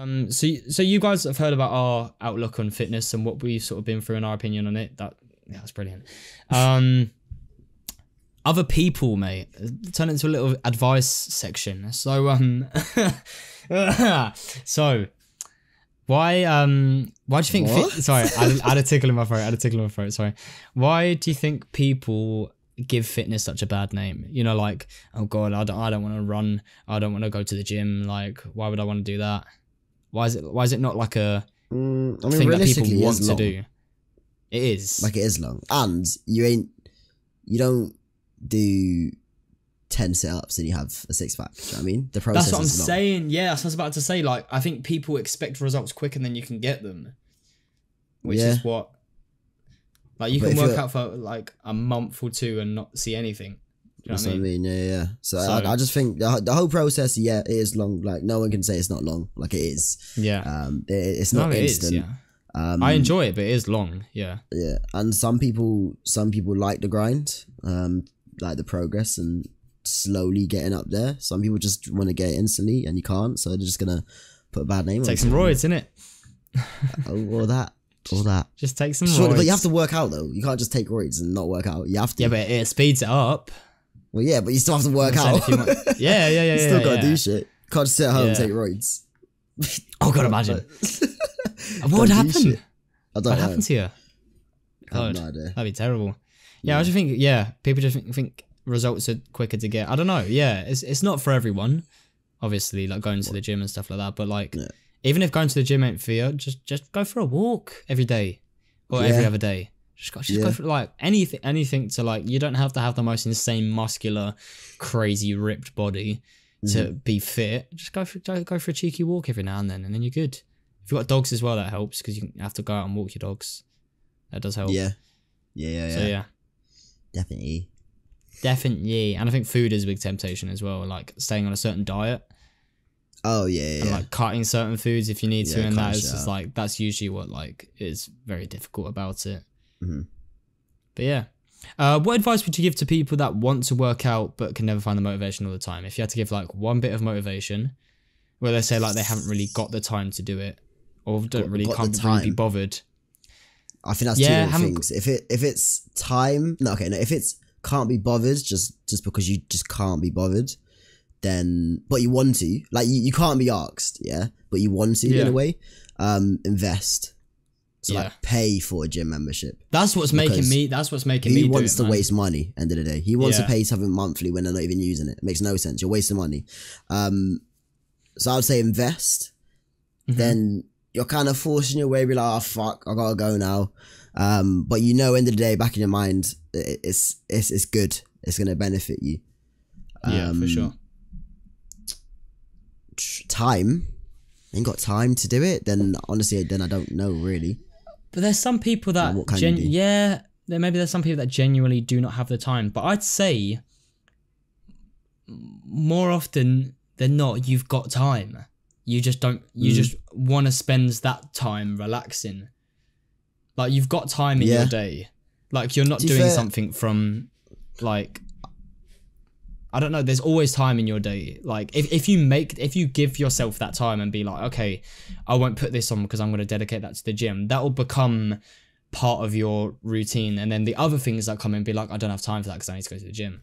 Um, so, so you guys have heard about our outlook on fitness and what we've sort of been through and our opinion on it. That yeah, that's brilliant. Um, other people, mate, turn it into a little advice section. So, um, so why, um, why do you think? Fit, sorry, I had, I had a tickle in my throat. I had a tickle in my throat. Sorry. Why do you think people give fitness such a bad name? You know, like, oh god, I don't, I don't want to run. I don't want to go to the gym. Like, why would I want to do that? Why is it? Why is it not like a Mm, I mean, thing that people want to do? It is. Like it is long, and you ain't, you don't do ten sit ups and you have a six pack. Do you know what I mean? The process That's what I'm saying. Yeah, that's what I was about to say. Like, I think people expect results quicker than you can get them, which Yeah. is what. Like, you But can work out for like a month or two and not see anything. You know That's what I mean? Yeah, yeah. So, So- I, I just think the, the whole process, yeah, it is long. Like no one can say it's not long. Like it is. Yeah. Um, it, it's no, not it is. instant. Yeah. Um, I enjoy it, but it is long. Yeah. yeah, and some people, some people like the grind, um, like the progress and slowly getting up there. Some people just want to get it instantly, and you can't, so they're just gonna put a bad name. Take some it. roids, innit? Oh, all that, all that. Just take some Sure, roids. but you have to work out though. You can't just take roids and not work out. You have to. Yeah, but it speeds it up. Well, yeah, but you still have to work out. Yeah, yeah, yeah, you still yeah, gotta yeah. do shit. Can't just sit at home and take roids. Oh god, imagine. what would happen? I What don't know. happened to you? I have God, no idea. that'd be terrible. Yeah, I just think yeah, people just think, think results are quicker to get. I don't know. Yeah, it's it's not for everyone. Obviously, like going to the gym and stuff like that. But like, Yeah. even if going to the gym ain't for you, just just go for a walk every day or every other day. Just go, just Yeah. go for like anything, anything to like. You don't have to have the most insane, muscular, crazy, ripped body to Mm-hmm. be fit. Just go for go go for a cheeky walk every now and then, and then you're good. If you've got dogs as well, that helps because you have to go out and walk your dogs. That does help. Yeah. Yeah, yeah, yeah. So yeah, Definitely. definitely. And I think food is a big temptation as well. Like staying on a certain diet Oh yeah, yeah. and like cutting certain foods if you need to, and that is just like that's usually what like is very difficult about it. Mhm. But yeah. Uh, what advice would you give to people that want to work out but can never find the motivation all the time? If you had to give like one bit of motivation, where they say like they haven't really got the time to do it, or don't Got- really got can't really be bothered. I think that's Yeah, two things. If it if it's time, no, okay, no. If it's can't be bothered, just just because you just can't be bothered, then but you want to, like you, you can't be asked, yeah, but you want to Yeah. in a way. Um, invest. So Yeah. like pay for a gym membership. That's what's making me. That's what's making Who me. wants do it, to man. waste money? End of the day, he wants Yeah. to pay something monthly when they're not even using it. It makes no sense. You're wasting money. Um, so I would say invest. Mhm. Then you're kind of forcing your way. Be like, oh fuck, I gotta go now. Um, but you know, end of the day, back in your mind, it's it's it's good. It's gonna benefit you. Yeah, for Um, sure. Time, ain't got time to do it. Then honestly, then I don't know really. But there's some people that gen- do? yeah, there maybe there's some people that genuinely do not have the time. But I'd say more often than not, you've got time. You just don't. You Mm. just want to spend that time relaxing. Like you've got time in Yeah. your day. Like you're not be doing fair- something from, like. I don't know. There's always time in your day. Like if, if you make if you give yourself that time and be like, okay, I won't put this on because I'm going to dedicate that to the gym. That will become part of your routine. And then the other things that come in be like, I don't have time for that because I need to go to the gym.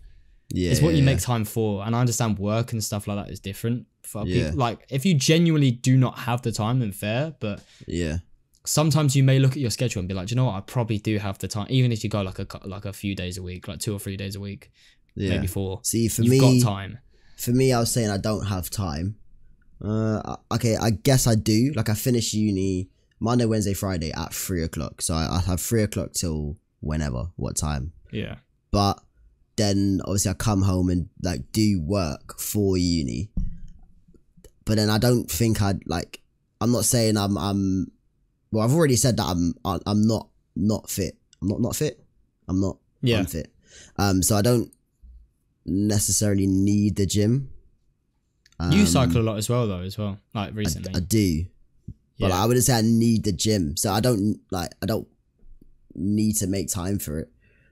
Yeah, it's what you make time for. And I understand work and stuff like that is different for Yeah. people. Like if you genuinely do not have the time, then fair. But Yeah, sometimes you may look at your schedule and be like, you know what? I probably do have the time. Even if you go like a like a few days a week, like two or three days a week, yeah. maybe four. See, for You've me, got time. for me, I was saying I don't have time. Uh, okay, I guess I do. Like I finish uni Monday, Wednesday, Friday at three o'clock. So I, I have three o'clock till whenever, what time. Yeah. But then obviously I come home and like do work for uni. But then I don't think I'd like. I'm not saying I'm. I'm. Well, I've already said that I'm. I'm not not fit. I'm not not fit. I'm not Yeah. unfit. Um, so I don't necessarily need the gym. you Um, cycle a lot as well, though, as well. Like I, recently. I do, but Yeah. I wouldn't say I need the gym. So I don't like. I don't need to make time for it.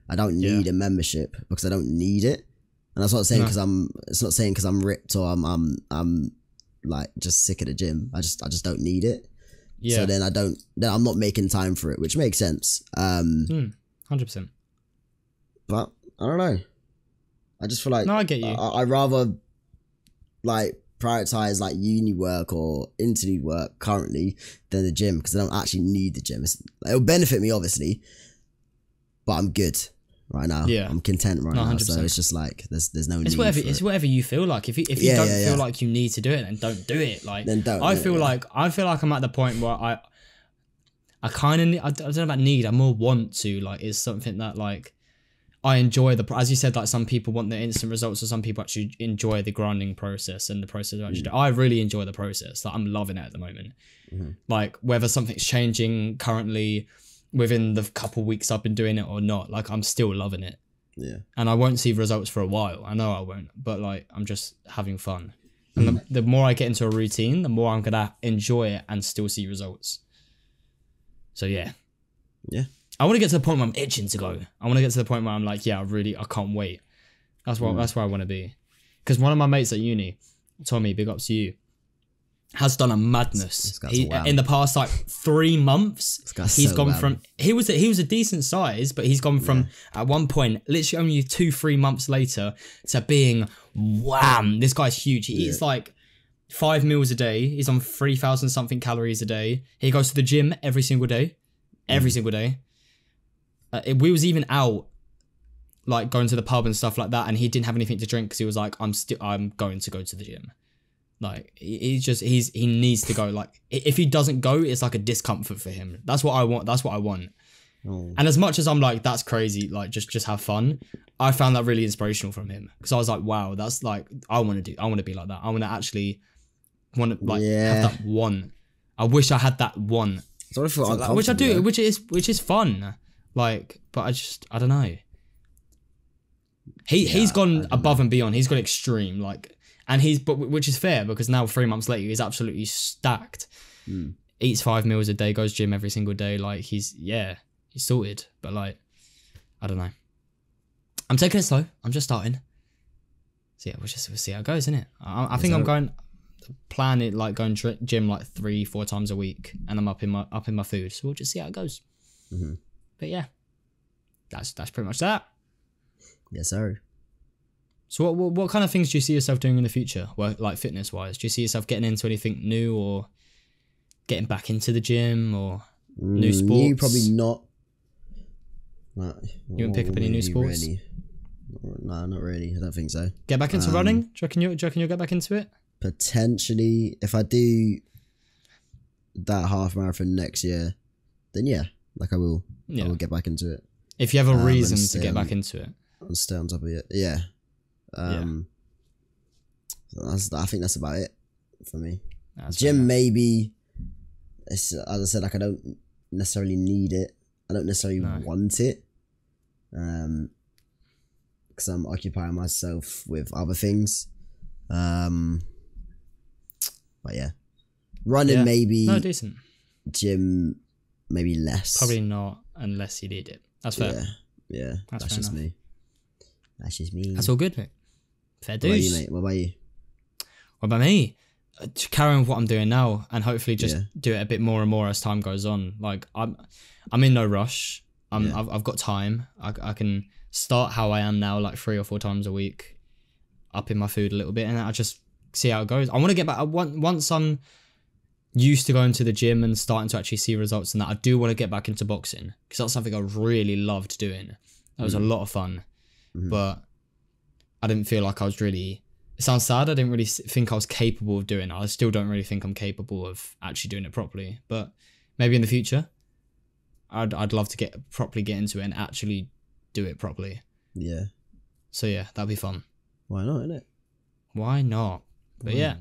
I don't Yeah. need a membership because I don't need it. And that's not saying No. because I'm. It's not saying because I'm ripped or I'm. I'm. I'm like just sick of the gym. I just I just don't need it. Yeah, So then I don't then I'm not making time for it, which makes sense. Um hundred percent. but I don't know. I just feel like No, I get you. I, I rather like prioritize like uni work or interview work currently than the gym because I don't actually need the gym. It's, it'll benefit me obviously, but I'm good right now. Yeah. I'm content right No, now. So it's just like there's there's no It's need whatever it's it. whatever you feel like. If you if you Yeah, don't yeah, feel like you need to do it, then don't do it. Like Then don't, I feel yeah. like I feel like I'm at the point where I I kind of I don't know about need. I more want to like it's something that like I enjoy the as you said like some people want the instant results or some people actually enjoy the grinding process and the process of actually Mm. I really enjoy the process. Like I'm loving it at the moment. Mm-hmm. Like whether something's changing currently within the couple weeks I've been doing it or not, like I'm still loving it Yeah. and I won't see results for a while. I know I won't, but like I'm just having fun. And the, the more I get into a routine, the more I'm gonna enjoy it and still see results. So yeah, Yeah. I want to get to the point where I'm itching to go. I want to get to the point where I'm like, yeah, I really, I can't wait. That's what, that's where I want to be. Because one of my mates at uni, Tommy, big ups to you, has done a madness. He, in the past like three months, he's so gone wow. from he was a, he was a decent size, but he's gone from at one point, literally only two three months later, to being wham. This guy's huge. He eats like five meals a day. He's on three thousand something calories a day. He goes to the gym every single day, every single day. Uh, it- we was even out, like going to the pub and stuff like that, and he didn't have anything to drink because he was like, "I'm still, I'm going to go to the gym." Like he- he's just he's he needs to go. Like if he doesn't go, it's like a discomfort for him. That's what I want. That's what I want. Oh. And as much as I'm like, that's crazy, like just just have fun. I found that really inspirational from him because I was like, wow, that's like I want to do. I want to be like that. I want to actually want to like Yeah. have that one. I wish I had that one, I which I do, which is which is fun. Like, but I just I don't know. He he's gone above and beyond. He's gone extreme. Like, and he's but which is fair because now three months later he's absolutely stacked. Hmm. Eats five meals a day, goes gym every single day. Like he's yeah, he's sorted. But like, I don't know. I'm taking it slow. I'm just starting. So yeah, we'll just we'll see how it goes, innit? I, I think I'm going plan it like going to gym like three four times a week, and I'm up in my up in my food. So we'll just see how it goes. Mhm. But yeah, that's that's pretty much that. Yes, sir. So what, what what kind of things do you see yourself doing in the future? Well, like fitness wise, do you see yourself getting into anything new or getting back into the gym or New Mm, New, sports? probably not. you wouldn't pick up any new sports? Really. No, not really. I don't think so. get back into Um, running? Do you reckon you do you reckon you'll get back into it? Potentially, if I do that half marathon next year, then yeah, like I will. Yeah. I will get back into it. If you have a um, reason to get on- back into it. I'll stay on top of it. Yeah. Um, so that's, I think that's about it for me. That's Gym maybe. As I said, like I don't necessarily need it. I don't necessarily No. want it. Um, because I'm occupying myself with other things. Um, but yeah, running Yeah. maybe. No, decent. gym maybe less. Probably not unless you need it. That's fair. Yeah, yeah. That's That's, just enough. me. That's just me. That's all good, mate. Fair What about you, dues. mate? What about you? What about me? Uh, to carry on with what I'm doing now, and hopefully just Yeah. do it a bit more and more as time goes on. Like I'm, I'm in no rush. I'm, Yeah. I've, I've got time. I, I can start how I am now, like three or four times a week, up in my food a little bit, and I just see how it goes. I want to get back. I want once I'm used to going to the gym and starting to actually see results and that. I do want to get back into boxing because that's something I really loved doing. That was a lot of fun, Mhm. but I didn't feel like I was really. It sounds sad. I didn't really think I was capable of doing it. I still don't really think I'm capable of actually doing it properly. But maybe in the future, I'd I'd love to get properly get into it and actually do it properly. Yeah. So yeah, that'd be fun. Why not, innit? Why not? But Why yeah?